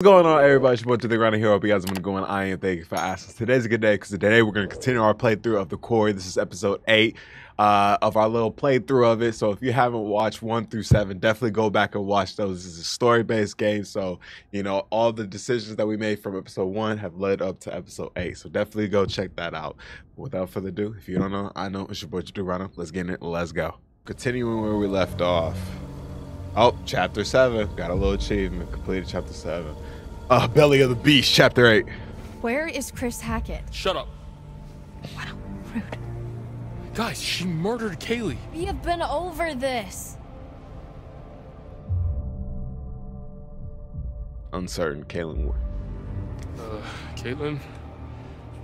What's going on, everybody? It's your boy, the Running Hero. Hope you guys are going I am. Thank you for asking. Today's a good day because today we're going to continue our playthrough of the Quarry. This is episode 8 uh, of our little playthrough of it. So if you haven't watched 1 through 7, definitely go back and watch those. This is a story based game. So, you know, all the decisions that we made from episode 1 have led up to episode 8. So definitely go check that out. Without further ado, if you don't know, I know it's your boy, the Runner. Let's get in it. Let's go. Continuing where we left off. Oh, chapter 7. Got a little achievement. Completed chapter 7. Uh, Belly of the Beast, Chapter 8. Where is Chris Hackett? Shut up. Wow, rude. Guys, she murdered Kaylee. We have been over this. Uncertain, Kaylin. Uh, Kaitlyn?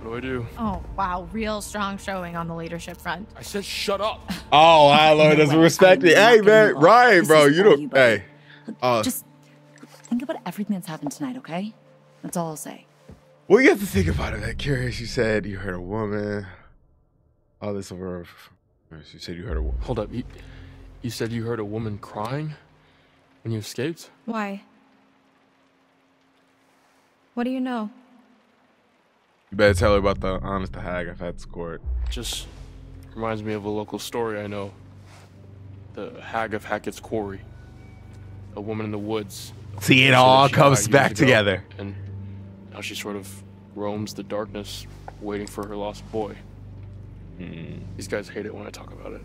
What do I do? Oh, wow. Real strong showing on the leadership front. I said shut up. Oh, wow, Lord doesn't respect I'm it. Hey, man, involved. Ryan, This bro, you for don't. you. Hey, uh, Just think about everything that's happened tonight, okay? That's all I'll say. Well, you have to think about it, man. Curious, you said you heard a woman. All this over. You said you heard a woman. Hold up. You, you said you heard a woman crying when you escaped? Why? What do you know? You better tell her about the honest to hag I've had scored. Just reminds me of a local story I know. The Hag of Hackett's Quarry. A woman in the woods. See, it say all comes back ago, together. And now she sort of roams the darkness, waiting for her lost boy. Hmm. These guys hate it when I talk about it.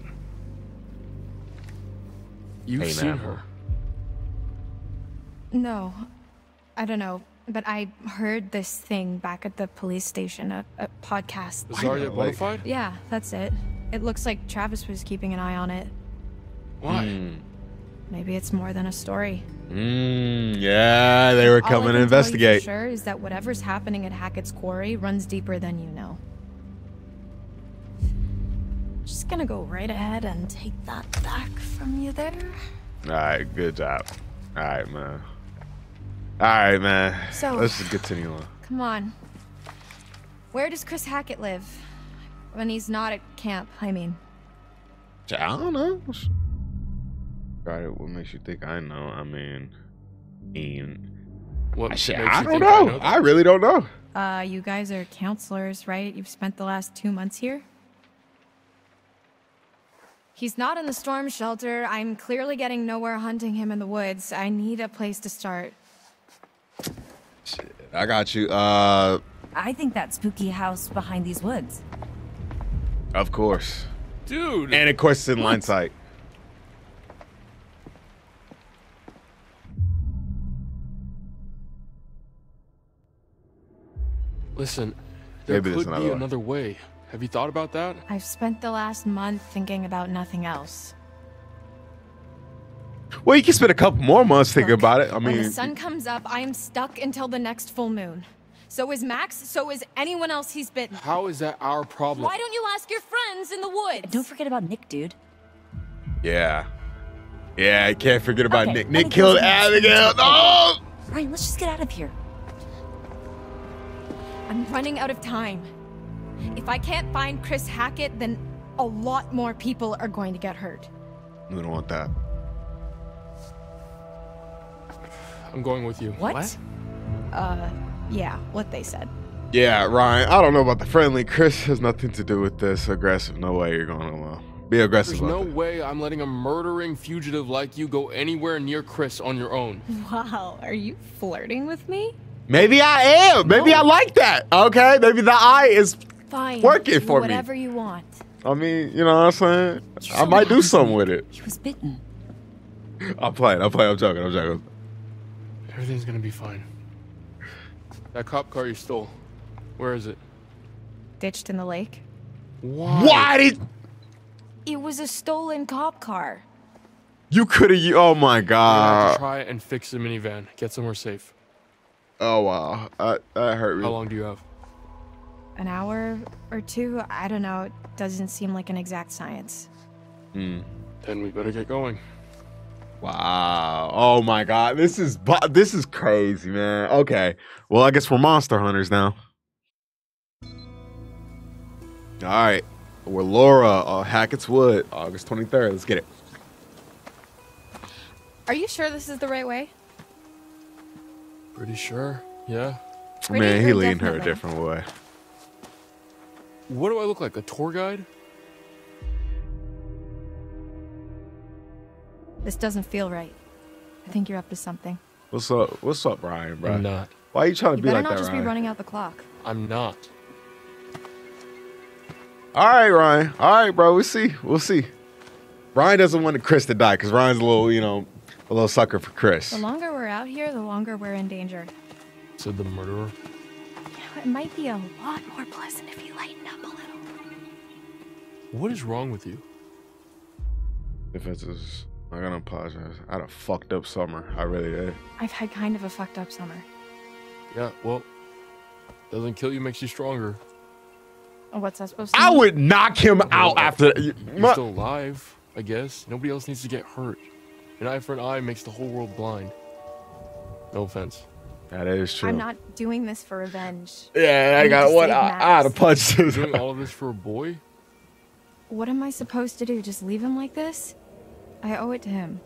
You've Hey, seen now. her. No. I don't know. But I heard this thing back at the police station, a, a podcast. Zarya like- Bonafide? Yeah, that's it. It looks like Travis was keeping an eye on it. Why? Mm. Maybe it's more than a story. Mm, yeah, they were coming to investigate. sure is that whatever's happening at Hackett's Quarry runs deeper than you know. Just gonna go right ahead and take that back from you there. All right, good job. All right, man. All right, man. So- let's just continue on. Come on. Where does Chris Hackett live? When he's not at camp, I mean. I don't know. Right, what makes you think I know? I mean, mean, What I, makes shit, you I don't think know. know? I really don't know. Uh, you guys are counselors, right? You've spent the last two months here? He's not in the storm shelter. I'm clearly getting nowhere hunting him in the woods. I need a place to start. Shit, I got you. Uh, I think that spooky house behind these woods. of course, Dude! and of course, it's in line sight. Listen, there Maybe could another be way. another way. Have you thought about that? I've spent the last month thinking about nothing else. Well, you can spend a couple more months thinking Look, about it. I mean, when the sun comes up, I am stuck until the next full moon. So is Max, so is anyone else he's bitten. How is that our problem? Why don't you ask your friends in the woods? Don't forget about Nick, dude. yeah, yeah, I can't forget about Okay, Nick. Nick killed close my eyes. Abigail. No. Ryan, let's just get out of here. I'm running out of time. If I can't find Chris Hackett, then a lot more people are going to get hurt. We don't want that. I'm going with you. What? Uh, yeah, what they said. Yeah, Ryan. I don't know about the friendly. Chris has nothing to do with this. Aggressive. No way you're going to uh, be aggressive. There's no about way I'm letting a murdering fugitive like you go anywhere near Chris on your own. Wow, are you flirting with me? Maybe I am. Maybe I like that. Okay. Maybe the eye is. Fine. Work it do for me. Whatever you want. I mean, you know what I'm saying? You I saw might do happened something with it. He was bitten. I'm playing. I'm playing. I'm joking. I'm joking. Everything's gonna be fine. That cop car you stole, where is it? Ditched in the lake. Why? Why did It was a stolen cop car. you could have? Oh my We're have to god. try and fix the minivan. Get somewhere safe. Oh wow. That, that hurt me. How long do you have? An hour or two? I don't know. It doesn't seem like an exact science. Hmm. Then we better get going. Wow. Oh my god. This is this is crazy, man. Okay. Well, I guess we're monster hunters now. All right. We're Laura, uh, Hackett's Wood, August 23rd. Let's get it. Are you sure this is the right way? Pretty sure. Yeah. Pretty Man, he leaned her a different way. What do I look like? A tour guide? This doesn't feel right. I think you're up to something. What's up? What's up, Ryan, bro? I'm not. Why are you trying to You be better like not that, just Ryan? be running out the clock. I'm not. All right, Ryan. All right, bro. We'll see. We'll see. Ryan doesn't want Chris to die because Ryan's a little, you know, a little sucker for Chris. The longer we're out here, the longer we're in danger. Said the murderer. You know, it might be a lot more pleasant if you lighten up a little. What is wrong with you? If it's just, I'm gonna apologize. I had a fucked up summer. I really did. I've had kind of a fucked up summer. Yeah, well, doesn't kill you makes you stronger. What's that supposed to I mean? would knock him out after. You, You're still alive, I guess. Nobody else needs to get hurt. An eye for an eye makes the whole world blind. No offense. that is true. I'm not doing this for revenge. Yeah, I I got to one. save I, I had to punch. Doing all of this for a boy? What am I supposed to do? Just leave him like this? I owe it to him.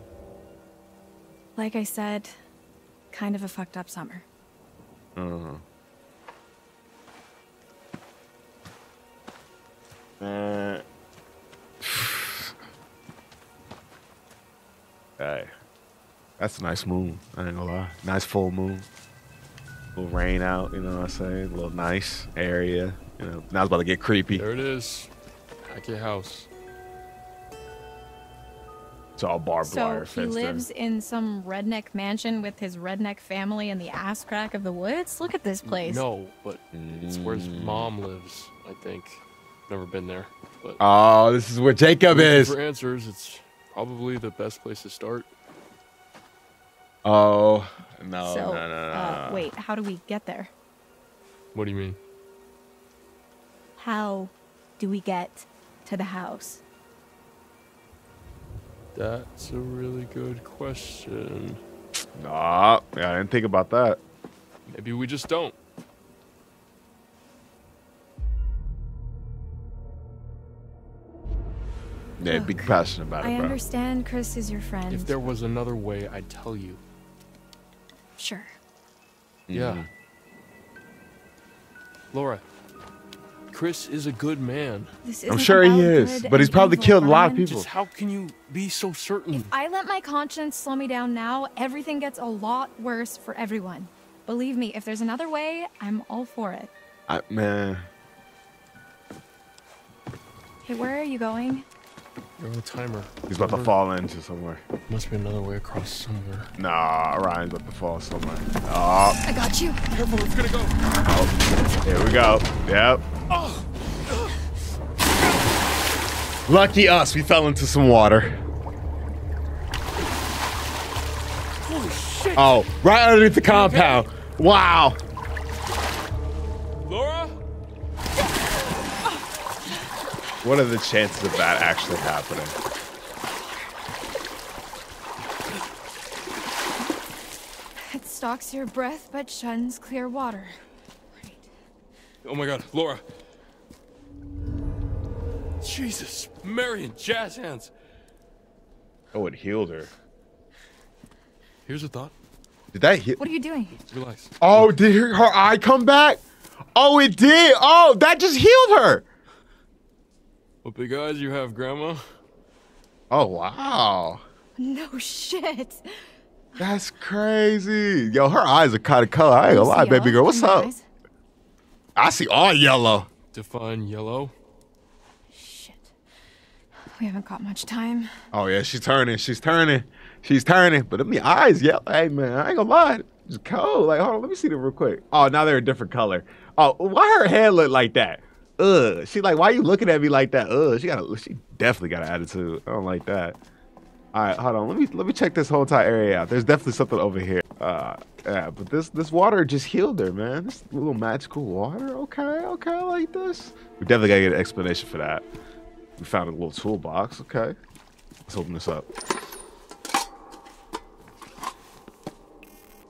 Like I said, kind of a fucked up summer. Uh-huh. Uh, hey, that's a nice moon. I ain't gonna lie. Nice full moon. A little rain out, you know what I'm saying? A little nice area. You know, now it's about to get creepy. There it is. At your House. It's all barbed So wire he fenced in. lives in some redneck mansion with his redneck family in the ass crack of the woods? Look at this place. No, but it's where his Mm. mom lives, I think. Never been there. But Oh, this is where Jacob is. for answers, it's probably the best place to start. Oh, no, so, no, no, no. uh, wait, how do we get there? What do you mean? How do we get to the house? That's a really good question. Nah, yeah, I didn't think about that. Maybe we just don't. Yeah, be Look, passionate about it, I bro. understand Chris is your friend. If there was another way, I'd tell you. Sure. Yeah. Mhm. Laura, Chris is a good man. This I'm sure he is, but he's probably killed a lot of people. Just how can you be so certain? If I let my conscience slow me down now, everything gets a lot worse for everyone. Believe me, if there's another way, I'm all for it. I, man, Hey, where are you going? You're on a timer. he's about to fall into somewhere. Must be another way across somewhere. Nah, Ryan's about to fall somewhere. Oh, I got you. Careful, it's gonna go. Oh, here we go. Yep. Oh. Lucky us, we fell into some water. Holy shit! Oh, right underneath the compound. Wow. What are the chances of that actually happening? It stalks your breath but shuns clear water. Right. Oh my god, Laura. Jesus, Marion, jazz hands. Oh, it healed her. Here's a thought. Did that hit? What are you doing? Relax. Oh, did her, her eye come back? Oh, it did. Oh, that just healed her. What big eyes you have, Grandma? Oh, wow. No shit. That's crazy. Yo, her eyes are kind of color. I ain't gonna lie, baby girl. What's up? eyes? I see all yellow. Define yellow. Shit. We haven't got much time. Oh yeah, she's turning. She's turning. She's turning. But them eyes, yeah. Hey man, I ain't gonna lie. It's cold. Like, hold on, let me see them real quick. Oh, now they're a different color. Oh, why her head look like that? Ugh. She like, why are you looking at me like that? Ugh. She got a. She definitely got an attitude. I don't like that. All right, hold on. Let me let me check this whole entire area out. There's definitely something over here. Uh, yeah, but this this water just healed her, man. This little magical water. Okay, okay, I like this. We definitely gotta get an explanation for that. We found a little toolbox. Okay, let's open this up.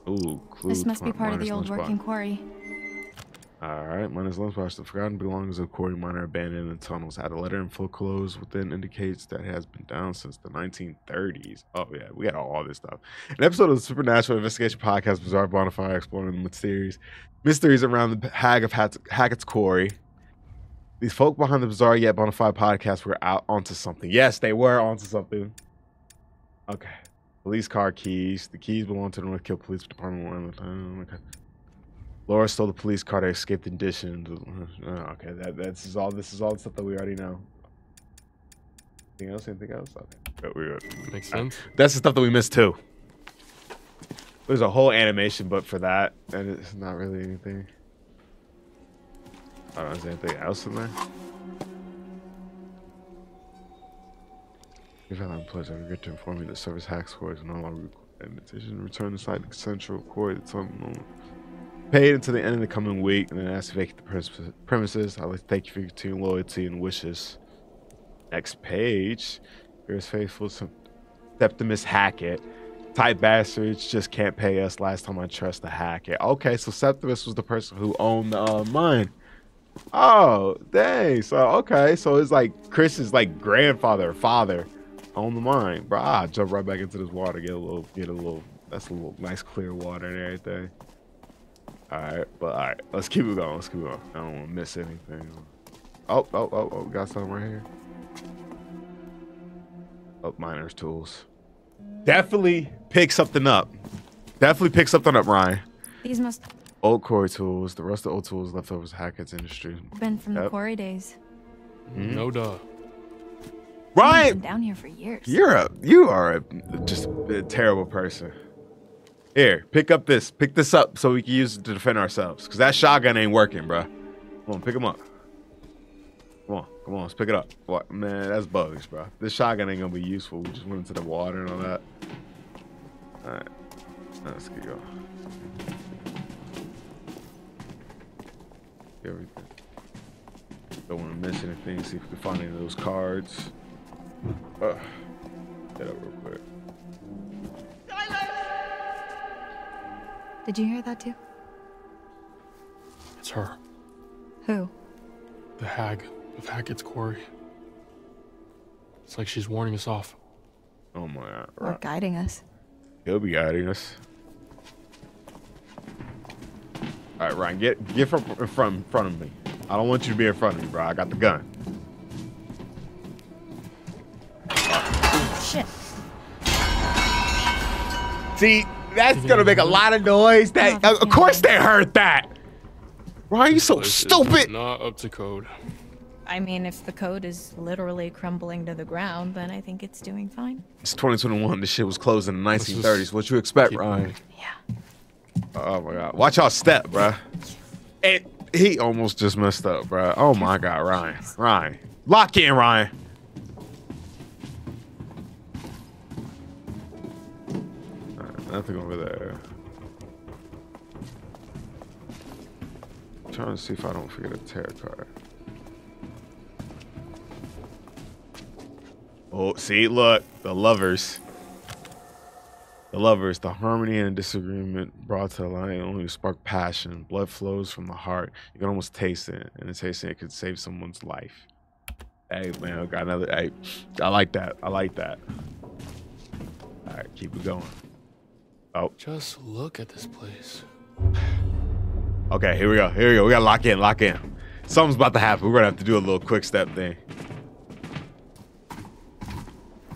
Ooh, clue This must be part of the old working quarry. All right, minus lunchbox. The forgotten belongings of quarry miner abandoned in tunnels. Had a letter in full clothes within indicates that has been down since the 1930s. Oh yeah, we got all this stuff. An episode of the Supernatural Investigation Podcast, Bizarre Bonfire, exploring the mysteries, mysteries around the Hag of Hackett's Quarry. These folk behind the Bizarre Yet Bonafide podcast were out onto something. Yes, they were onto something. Okay. Police car keys. The keys belong to the Northkill Police Department. Okay. Laura stole the police car to escape the conditions. Oh, okay, that that's is all. This is all the stuff that we already know. Anything else? Anything else? Okay, good, we're good. Makes sense. That's the stuff that we missed too. There's a whole animation, but for that, and it's not really anything. I don't know, is there anything else in there? If I pleasure, I regret to inform you that service hack score is no longer an decision to return to site central core at some moment. Paid until the end of the coming week, and then asked to vacate the premises. I'd like to thank you for your continued loyalty and wishes. Next page. Here's faithful Septimus Hackett. Type bastards just can't pay us. Last time I trust the Hackett. Okay, so Septimus was the person who owned the uh, mine. Oh, dang. So okay, so it's like Chris's like grandfather father owned the mine. Bro, jump right back into this water, get a little, get a little. That's a little nice clear water and everything. All right, but all right, let's keep it going. Let's keep it going. I don't want to miss anything. Oh, oh, oh, oh, got something right here. Oh, miner's tools. Definitely pick something up. Definitely pick something up, Ryan. These must Old quarry tools. The rest of the old tools left leftovers Hackett's industry. been from the Yep. quarry days. Mhm. No duh. I've Ryan, been down here for years. you're a you are a just a terrible person. Here, pick up this. Pick this up so we can use it to defend ourselves. Cause that shotgun ain't working, bro. Come on, pick him up. Come on, come on, let's pick it up. What man, that's bugs, bro. This shotgun ain't gonna be useful. We just went into the water and all that. Alright. Let's get going. Everything. Don't want to miss anything. See if we can find any of those cards. Uh, get up real quick. Did you hear that too? It's her. Who? The hag of Hackett's Quarry. It's like she's warning us off. Oh my god. Or Right. guiding us? He'll be guiding us. All right, Ryan, get get from in front in front of me. I don't want you to be in front of me, bro. I got the gun. Shit. See, that's gonna make a lot of noise. That uh, of course they heard that. Why are you so This is stupid? Not up to code. I mean, if the code is literally crumbling to the ground, then I think it's doing fine. It's 2021. This shit was closed in the 1930s. What you expect, Ryan? Yeah. Oh my god. Watch y'all step, bruh. And he almost just messed up, bruh. Oh my god, Ryan. Ryan. Lock in, Ryan. Nothing over there. trying to see if I don't forget a tarot card. Oh, see, look, the lovers. The lovers, the harmony and disagreement brought to the light only spark passion. Blood flows from the heart. You can almost taste it, and the tasting it could save someone's life. Hey man, I got another. Hey, I like that. I like that. All right, keep it going. Oh, Just look at this place. okay. Here we go. Here we go. We gotta lock in. Lock in. Something's about to happen. We're gonna have to do a little quick step thing.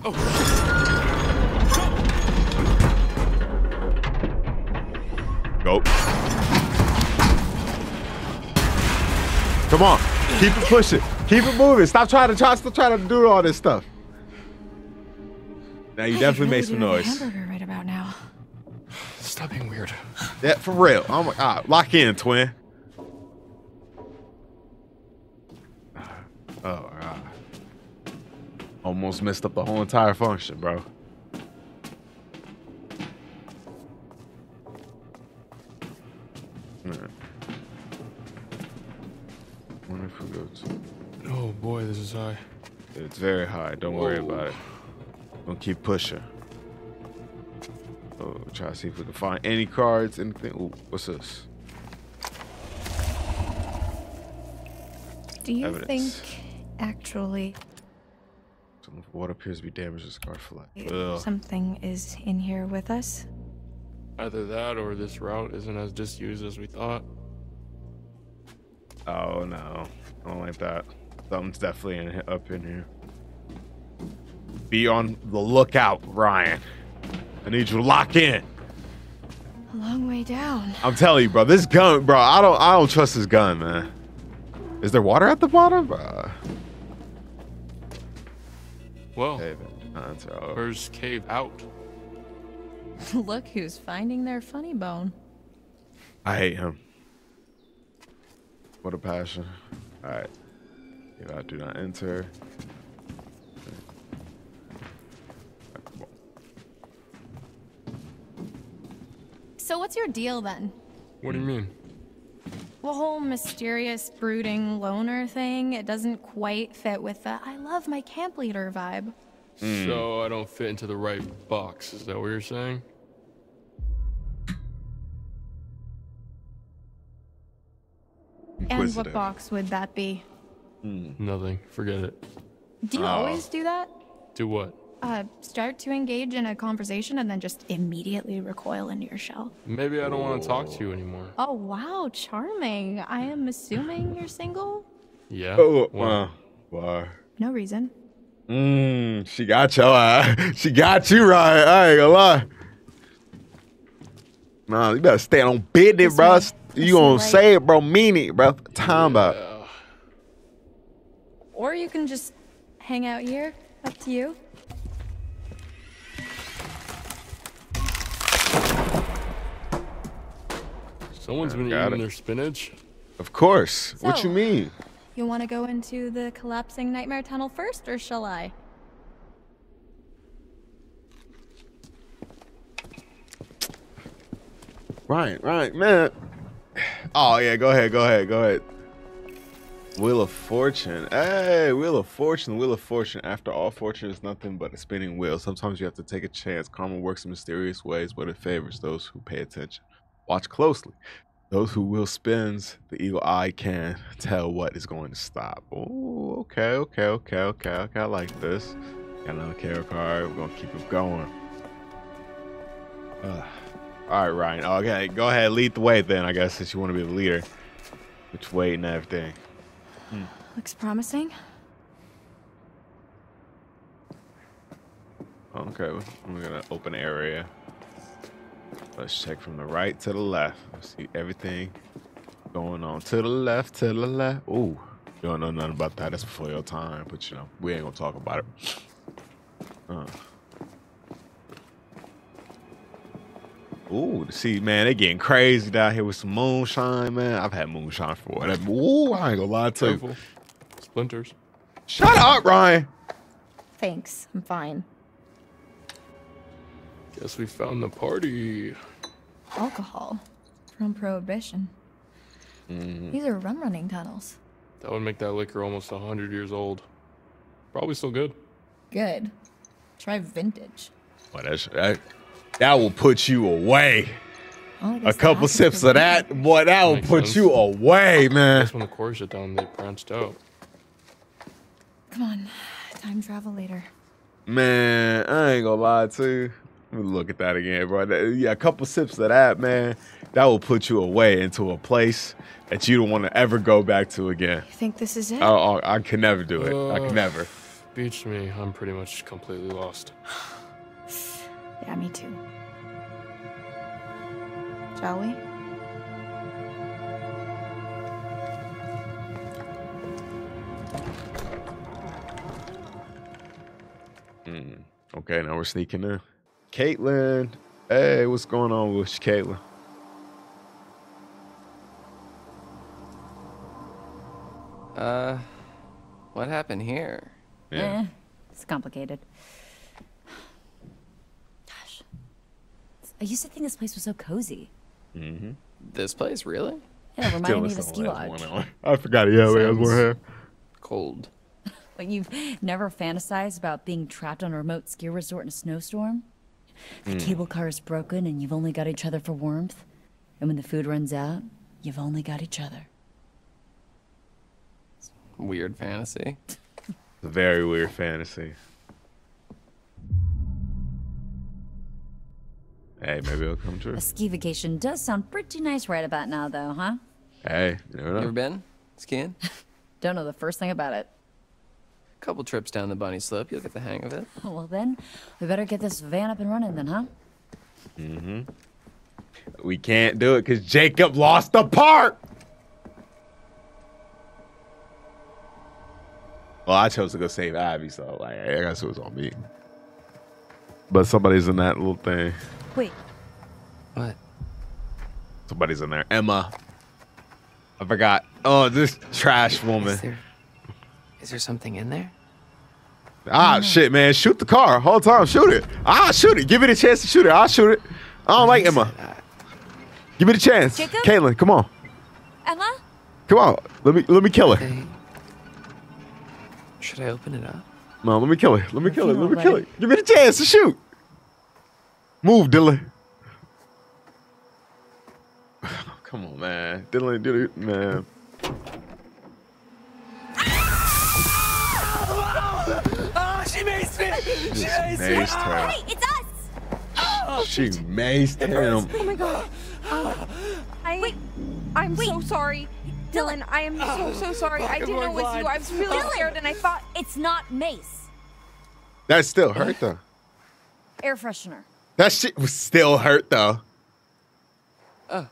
Oh. Go. Come on. Keep it pushing. Keep it moving. Stop trying to try stop trying to do all this stuff. Now you I definitely really made some do with a noise. Hamburger right about now. Stop being weird. Yeah, for real. Oh my god. Lock in, twin. Oh god. Almost messed up the whole entire function, bro. Hmm. Alright. If we go to Oh boy, this is high. it's very high. Don't worry about it. Don't keep pushing. Oh, try to see if we can find any cards, anything. Ooh, what's this? Do you Evidence. think, actually, Some what appears to be damaged or scarred for life. Ugh. something is in here with us? Either that or this route isn't as disused as we thought. Oh no, I don't like that. Something's definitely in, up in here. Be on the lookout, Ryan. I need you to lock in. A long way down. I'm telling you, bro. This gun, bro. I don't. I don't trust this gun, man. Is there water at the bottom, uh, bro? Well, Hey, man. That's where's cave out? Look who's finding their funny bone. I hate him. What a passion. All right. If I do not enter. So what's your deal then? What do you mean? The whole mysterious, brooding loner thing, it doesn't quite fit with the I love my camp leader vibe. Hmm. So I don't fit into the right box. Is that what you're saying? And what box would that be? Hmm. Nothing. Forget it. Do you Oh. always do that? Do what? Uh, start to engage in a conversation and then just immediately recoil into your shell. Maybe I don't want to talk to you anymore. Oh wow, charming. I am assuming you're single? Yeah. Oh, wow. Wow. No reason. Mmm, she got your eye. She got you right. I ain't gonna lie. Nah, you better stay on business, This bro. way. You This gonna way. say it, bro. Mean it, bro. Time about. Or you can just hang out here. Up to you. Someone's been eating it. their spinach. Of course. what you mean? You want to go into the collapsing nightmare tunnel first, or shall I? Right, right, man. Oh yeah, go ahead, go ahead, go ahead. Wheel of Fortune. Hey, Wheel of Fortune, Wheel of Fortune. After all, fortune is nothing but a spinning wheel. Sometimes you have to take a chance. Karma works in mysterious ways, but it favors those who pay attention. Watch closely. Those who will spins, the eagle eye can tell what is going to stop. Oh, okay, okay, okay, okay, okay. I like this. Got another tarot card. We're gonna keep it going. Uh, all right, Ryan. Okay, go ahead, lead the way then. I guess since you want to be the leader, which way and everything. Looks promising. Okay, we're gonna open area. Let's check from the right to the left. Let's see everything going on to the left, to the left. Ooh, you don't know nothing about that. That's before your time, but you know we ain't gonna talk about it. Uh. Ooh, see, man, they getting crazy down here with some moonshine, man. I've had moonshine for whatever. Ooh, I ain't gonna lie to you. Splinters. Shut up, Ryan. Thanks. I'm fine. Guess we found the party. Alcohol from Prohibition. Mm-hmm. These are rum running tunnels. That would make that liquor almost 100 years old. Probably still good. Good. Try vintage. Well, that's, that, that will put you away. Oh, I A guess the couple house sips of that, boy, that will put sense. you away, man. That's when the core shut down, they branched out. Come on. Time travel later. Man, I ain't gonna lie to you. Let me look at that again, bro. Yeah, a couple sips of that, man, that will put you away into a place that you don't want to ever go back to again. You think this is it? Oh, oh, I can never do it. I Uh. can never. Beach me, I'm pretty much completely lost. Yeah, me too. Shall we? Okay, now we're sneaking in. Kaitlyn, hey, what's going on with you, Kaitlyn? Uh, what happened here? Yeah. Eh, it's complicated. Gosh. I used to think this place was so cozy. Mm-hmm. This place, really? Yeah, it reminded me of a ski lodge. I forgot. Yeah, we had one Sounds- here. Cold. But you've never fantasized about being trapped on a remote ski resort in a snowstorm? The hmm. cable car is broken and you've only got each other for warmth. And when the food runs out, you've only got each other. weird fantasy. A very weird fantasy. Hey, maybe it'll come true. A ski vacation does sound pretty nice right about now, though, huh? Hey, you never You know. ever been skiing? Don't know the first thing about it. Couple trips down the bunny slope, you'll get the hang of it. Well, then, we better get this van up and running, then, huh? Mm hmm. We can't do it because Jacob lost the part. Well, I chose to go save Abby, so like I guess it was on me. But somebody's in that little thing. Wait, What? Somebody's in there. Emma. I forgot. Oh, this trash woman. Is there something in there? Ah, shit, man. Shoot the car. Whole time. Shoot it. Ah, shoot it. Give me the chance to shoot it. I'll shoot it. I don't like Emma. Give me the chance. Jacob? Kaitlyn, come on. Emma? Come on. Let me let me kill her. Hey. Should I open it up? No, let me kill her. Let me kill her. Let me funeral kill her. ready. Give me the chance to shoot. Move, Dylan. Come on, man. Dylan, do it, man. She Maced her. It's us! She maced him. Oh my god. I, I'm so sorry. Dylan, I am so, so oh, sorry. I didn't know it was you. I was really scared and I thought, It's not mace. That still hurt though. Air freshener. That shit was still hurt though. Oh.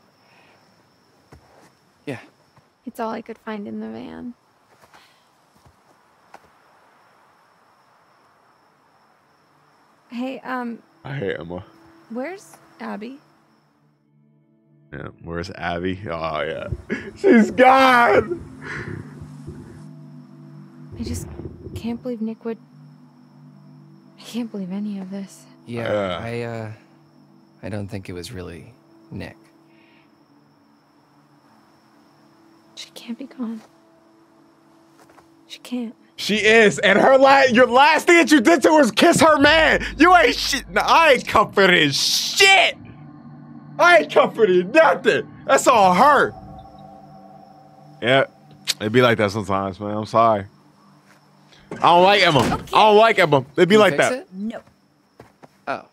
Yeah. it's all I could find in the van. Hey, um, I hate Emma. where's Abby? Yeah, where's Abby? Oh yeah, she's gone. I just can't believe Nick would. I can't believe any of this. Yeah, Yeah. I, uh, I don't think it was really Nick. She can't be gone. She can't. She is, and her last, your last thing that you did to her was kiss her man. You ain't shit. No, I ain't comforting shit. I ain't comforting nothing. That's all her. Yeah, it'd be like that sometimes, man. I'm sorry. I don't like Emma. I don't like Emma. It'd be You like fix that. it? No, Oh.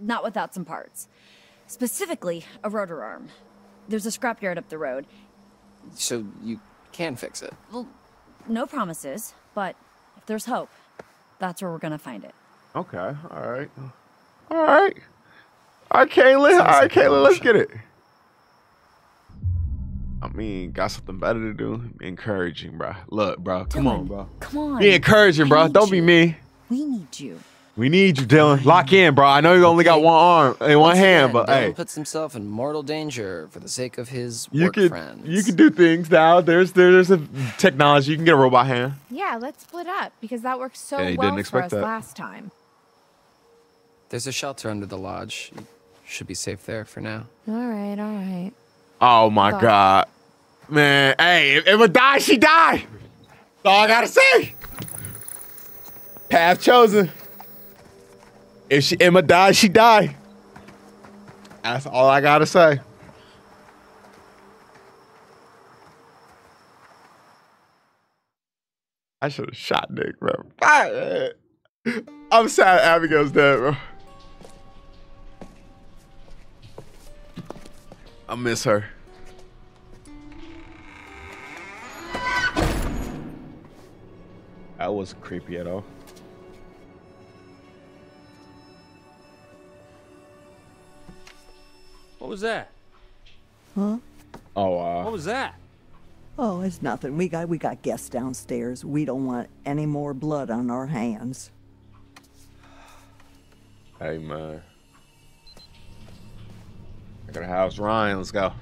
not without some parts. Specifically, a rotor arm. There's a scrapyard up the road. So you can fix it. Well, no promises, but if there's hope, that's where we're gonna find it. Okay. All right. All right. All right, Kaitlyn. All right, like a Kaitlyn. Let's get it. I mean, got something better to do. Be encouraging, bro. Look, bro. Come on, bro. Come on. Be encouraging, bro. Don't be me. We need you. We need you, Dylan. Lock in, bro. I know you only got one arm and one Once hand, again, but Dylan hey, puts himself in mortal danger for the sake of his you work could friends. you could do things now. There's there's a technology. You can get a robot hand. Yeah, let's split up because that worked so Yeah, well didn't for us that. last time. There's a shelter under the lodge. You should be safe there for now. All right, all right. Oh my Fuck. god, man. Hey, if Emma die, she die. That's all I gotta say. Path chosen. If she Emma died, she die. That's all I gotta say. I should have shot Nick, bro. I'm sad Abigail's dead, bro. I miss her. That wasn't creepy at all. What was that? Huh? Oh uh... What was that? Oh, it's nothing. We got we got guests downstairs. We don't want any more blood on our hands. Hey man. I gotta house Ryan. Let's go.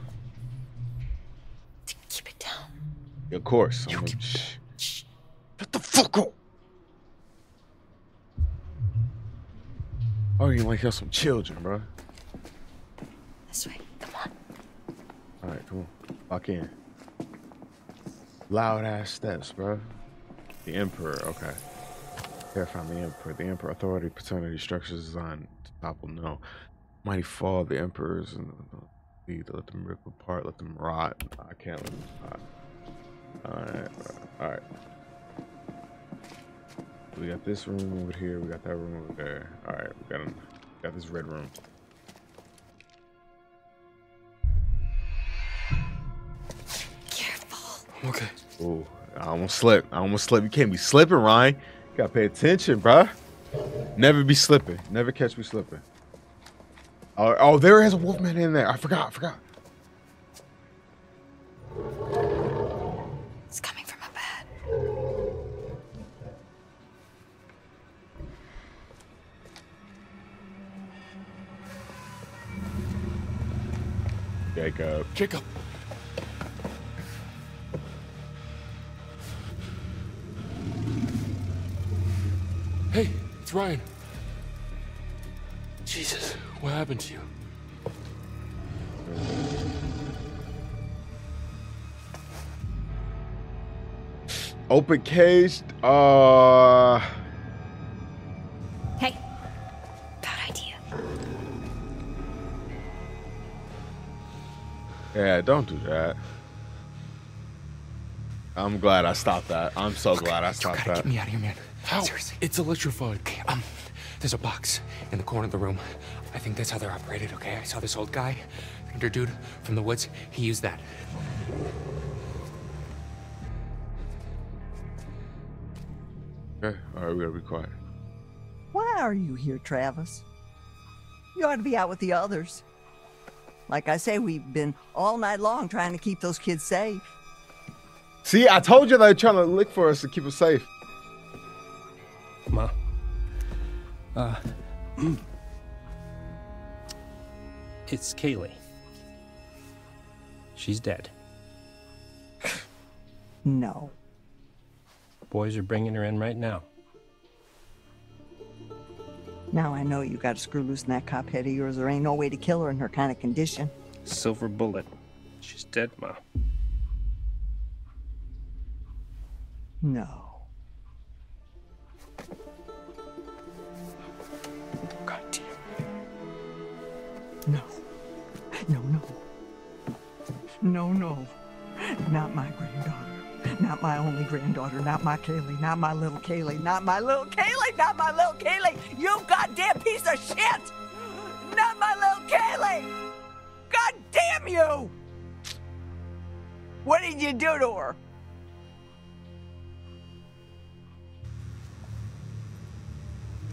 Keep it down. Of course. I'm gonna- shh. Shut the fuck up. Oh, you like have some children, bro. This way. Come on. All right, come on. Lock in. Loud ass steps, bro. The Emperor, okay. Terrifying the Emperor. The Emperor authority, paternity, structures designed to topple no. Mighty fall the Emperors and lead, let them rip apart, let them rot. I can't let them rot. All right, all right. We got this room over here. We got that room over there. All right, we got got this red room. Okay. Ooh, I almost slipped. I almost slipped. You can't be slipping, Ryan. You gotta pay attention, bruh. Never be slipping. Never catch me slipping. Oh, oh, there is a wolfman in there. I forgot. I forgot. It's coming from up ahead. Jacob. Jacob. It's Ryan. Jesus, what happened to you? Open caged. Uh. Hey. Bad idea. Yeah, don't do that. I'm glad I stopped that. I'm so glad I You stopped gotta that. get me out of here, man. How? Seriously. It's electrified. Okay, um, there's a box in the corner of the room. I think that's how they're operated, okay? I saw this old guy, older dude from the woods. He used that. Okay, all right, we gotta be quiet. Why are you here, Travis? You ought to be out with the others. Like I say, we've been all night long trying to keep those kids safe. See, I told you they're trying to look for us to keep us safe. Ma. Uh, it's Kaylee. She's dead. No. Boys are bringing her in right now. Now I know you got to screw loose in that cop head of yours. There ain't no way to kill her in her kind of condition. Silver bullet. She's dead, Ma. No. No, no. Not my granddaughter. Not my only granddaughter. Not my Kaylee. Not my little Kaylee. Not my little Kaylee. Not my little Kaylee. You goddamn piece of shit. Not my little Kaylee. God damn you. What did you do to her?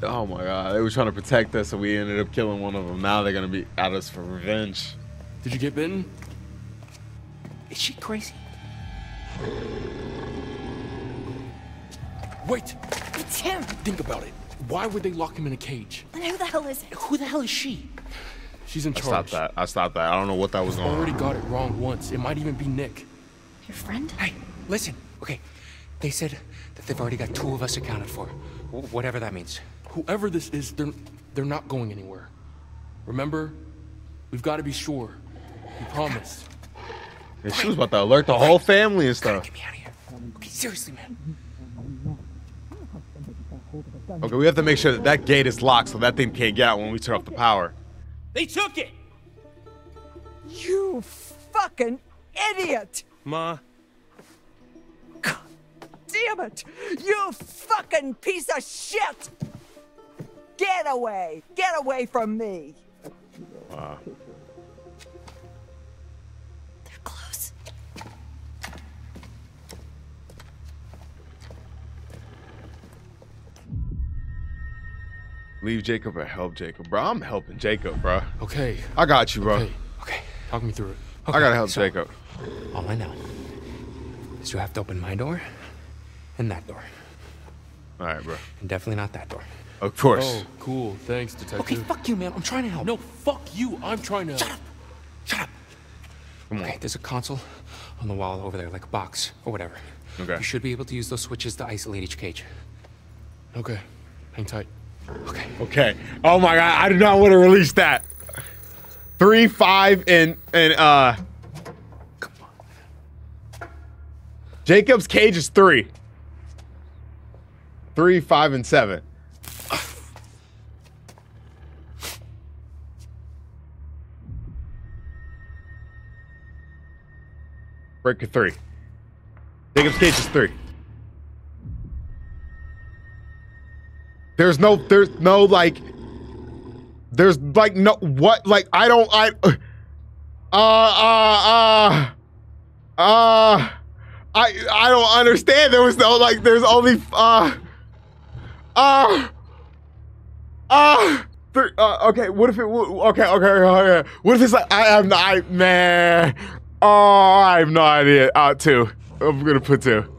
Oh my god, they were trying to protect us, and we ended up killing one of them. Now they're gonna be at us for revenge. Did you get bitten? Is she crazy? Wait, It's him. think about it. Why would they lock him in a cage? And who the hell is it? Who the hell is she? She's in I charge. stopped that. I stopped that. I don't know what that was going Already on. got it wrong once. It might even be Nick. Your friend? Hey, listen. Okay, they said that they've already got two of us accounted for. Wh- whatever that means. Whoever this is, they're they're not going anywhere. Remember, we've got to be sure. You promised. And she was about to alert the whole family and stuff. get me out of here. Okay, seriously, man. Okay, we have to make sure that that gate is locked so that thing can't get out when we turn off the power. They took it! You fucking idiot! Ma, God Damn it! You fucking piece of shit! Get away! Get away from me! Wow. Leave Jacob or help Jacob, bro. I'm helping Jacob, bro. Okay. I got you, bro. Okay. Okay. Talk me through it. I gotta help so- Jacob. All I know is you have to open my door and that door. All right, bro. And definitely not that door. Of course. Oh, cool. Thanks, detective. Okay, fuck you, man. I'm trying to help. No, fuck you. I'm trying to. Shut up. Shut up. Come on. Okay, there's a console on the wall over there, like a box or whatever. Okay. You should be able to use those switches to isolate each cage. Okay. Hang tight. Okay. Okay. Oh my god, I do not want to release that. Three, five, and and uh Come on. Jacob's cage is three. Three, five, and seven. Breaker three. Jacob's Cage is three. There's no, there's no like, there's like no what like I don't I, uh uh uh uh I I don't understand. There was no like. There's only uh uh uh. Uh okay, what if it? Okay, okay, okay. What if it's like I have no, I man. Oh, I have no idea. Uh, two. I'm gonna put two.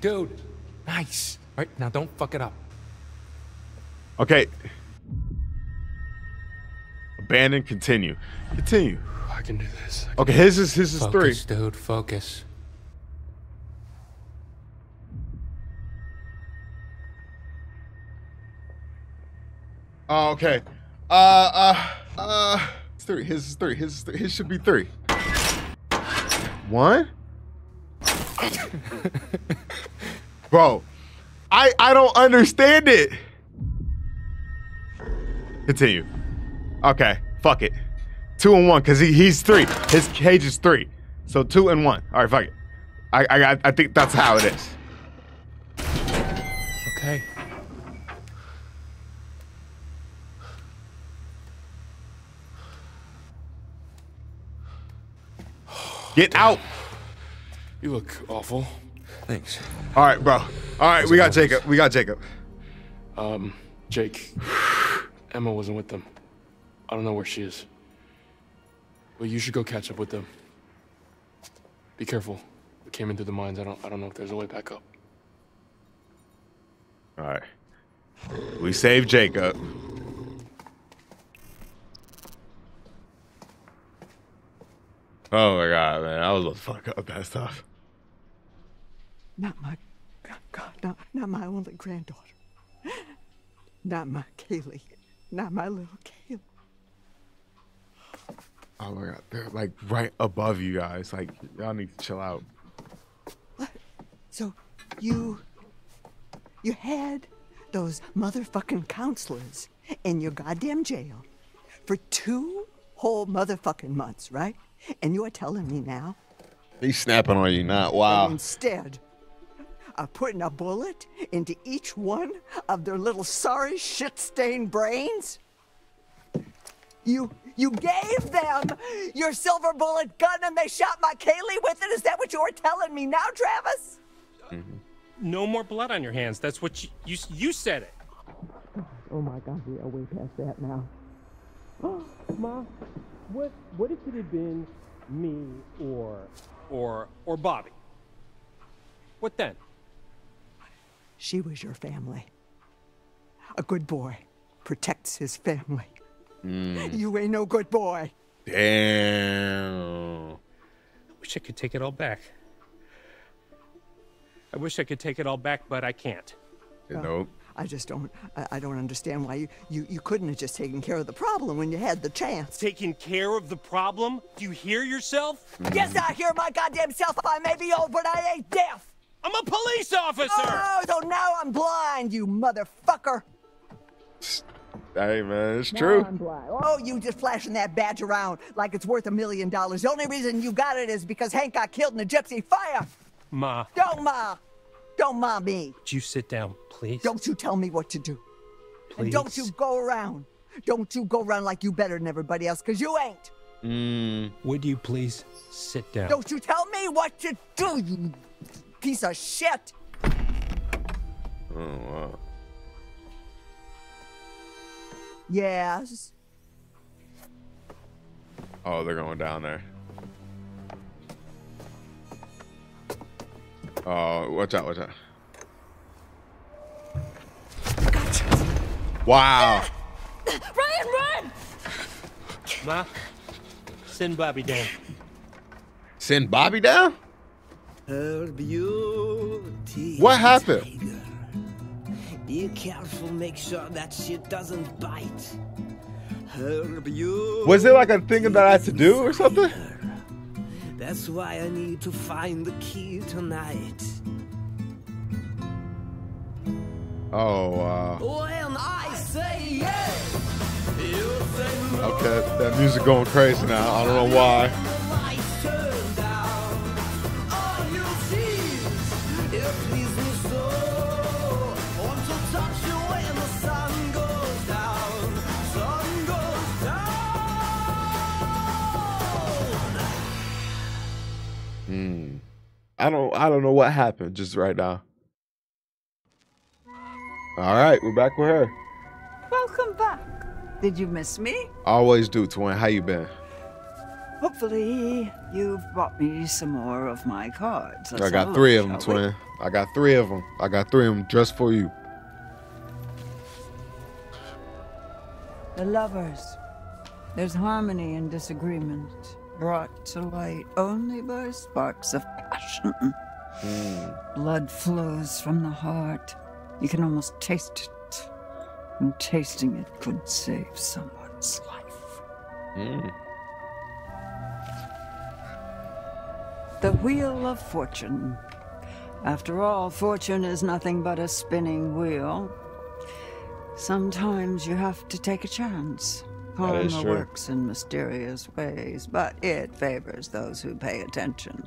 Dude. Nice. All right, now don't fuck it up. Okay. Abandon. Continue. Continue. I can do this. Okay, his is his is three. Focus, dude. Focus. Oh, okay. Uh, uh, uh, it's three. His is three. His is three. His should be three. One. Bro, I I don't understand it. Continue. Okay, fuck it. Two and one, cause he, he's three. His cage is three. So two and one. All right, fuck it. I I I think that's how it is. Okay. Get out. You look awful. Thanks. All right, bro. All right, we got Jacob. We got Jacob. Um, Jake. Emma wasn't with them. I don't know where she is. But you should go catch up with them. Be careful. We came in through the mines. I don't. I don't know if there's a way back up. All right. We saved Jacob. Oh my god, man. I was about to fuck up that stuff. Not my God, not, not my only granddaughter. Not my Kaylee. Not my little Kaylee. Oh my god. They're like right above you guys. Like, y'all need to chill out. What? So you you had those motherfucking counselors in your goddamn jail for two whole motherfucking months, right? And you are telling me now He's snapping on you, not wow. instead of putting a bullet into each one of their little sorry shit-stained brains, you you gave them your silver bullet gun and they shot my Kaylee with it. Is that what you're telling me now, Travis? Mm-hmm. No more blood on your hands. That's what you you, you said it. Oh my God, we are way past that now. Ma, what what if it had been me or or or Bobby? What then? She was your family. A good boy protects his family. Mm. You ain't no good boy. Damn. I wish I could take it all back. I wish I could take it all back, but I can't. Nope. I just don't. I, I don't understand why you, you you couldn't have just taken care of the problem when you had the chance. Taking care of the problem? Do you hear yourself? Mm. Yes, I hear my goddamn self. I may be old, but I ain't deaf. I'm a police officer! Oh, so now I'm blind, you motherfucker. Hey man, it's Now true. I'm blind. Oh, you just flashing that badge around like it's worth a million dollars. The only reason you got it is because Hank got killed in a gypsy fire. Ma, Don't ma. Don't ma me. would you sit down, please? Don't you tell me what to do. And don't you go around. Don't you go around like you better than everybody else, because you ain't. Mm. Would you please sit down? Don't you tell me what to do, you piece of shit. Oh wow. Yes. Oh, they're going down there. Oh, watch out, watch out. Wow. Ryan, run! Ma, send Bobby down. Send Bobby down? Her beauty. What happened? tiger. Be careful, make sure that shit doesn't bite. Her beauty. Was it like a thing that I had to do or something? That's why I need to find the key tonight. Oh wow. When I say yes, you say no. Okay, that music going crazy now. I don't know why. I don't I don't know what happened just right now. All right, we're back with her. Welcome back. Did you miss me? Always do, twin. How you been? Hopefully, you've brought me some more of my cards. I Let's got have a three of them, shall we? twin. I got three of them. I got three of them just for you. The lovers. There's harmony in disagreement, brought to light only by sparks of passion. Hmm. Blood flows from the heart. You can almost taste it. And tasting it could save someone's life. Hmm. The Wheel of Fortune. After all, fortune is nothing but a spinning wheel. Sometimes you have to take a chance. Karma works in mysterious ways, but it favors those who pay attention.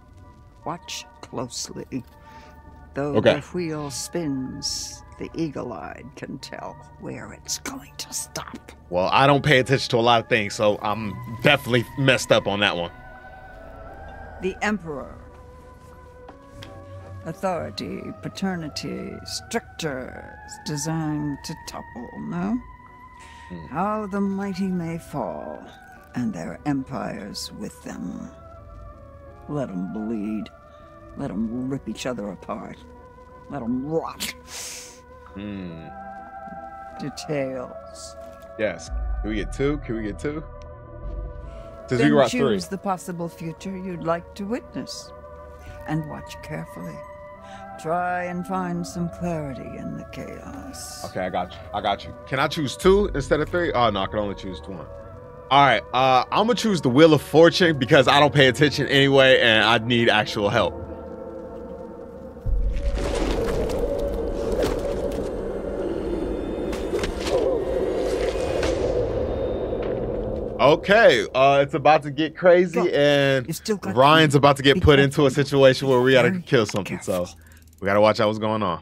Watch closely. Though Okay. the wheel spins, the eagle eyed can tell where it's going to stop. Well, I don't pay attention to a lot of things, so I'm definitely messed up on that one. The Emperor. Authority, paternity, strictures designed to topple, no? How the mighty may fall, and their empires with them. Let them bleed. Let them rip each other apart. Let them rot. Hmm. Details. Yes. Can we get two? Can we get two? Since we Then got three. choose the possible future you'd like to witness, and watch carefully. Try and find some clarity in the chaos. Okay, I got you. I got you. Can I choose two instead of three? Oh no, I can only choose one. All right, uh, I'm gonna choose the Wheel of Fortune because I don't pay attention anyway, and I need actual help. Okay, uh, it's about to get crazy, and You still got Ryan's about to get put into a situation where we gotta kill something. So. We gotta watch out what's going on.